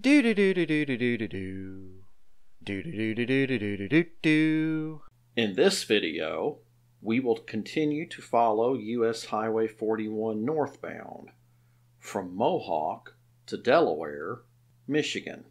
Do do do do do do do do do. Do do do do do do do do do do. In this video, we will continue to follow US Highway 41 northbound from Mohawk to Delaware, Michigan.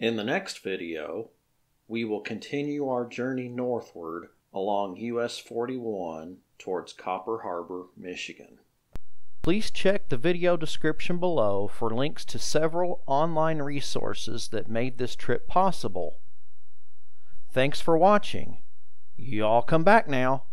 In the next video, we will continue our journey northward along US 41 towards Copper Harbor, Michigan. Please check the video description below for links to several online resources that made this trip possible. Thanks for watching. You all come back now.